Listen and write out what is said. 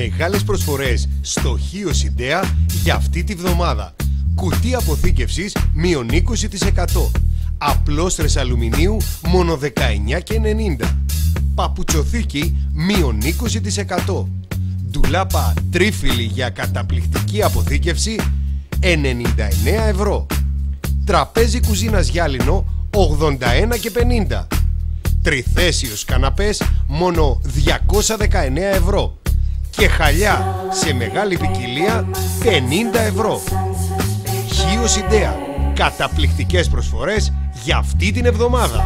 Μεγάλες προσφορές στο Χίο Σιντέα για αυτή τη βδομάδα. Κουτί αποθήκευσης μείον 20%. Απλόστρες αλουμινίου μόνο 19,90. Παπουτσοθήκη μείον 20%. Ντουλάπα τρίφυλλη για καταπληκτική αποθήκευση 99 ευρώ. Τραπέζι κουζίνας γυάλινο 81 και 50. Τριθέσιος καναπές μόνο 219 ευρώ. Και χαλιά σε μεγάλη ποικιλία 50 ευρώ. Χίος Ιδέα. Καταπληκτικές προσφορές για αυτή την εβδομάδα.